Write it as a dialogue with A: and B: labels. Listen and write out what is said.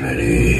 A: Salut.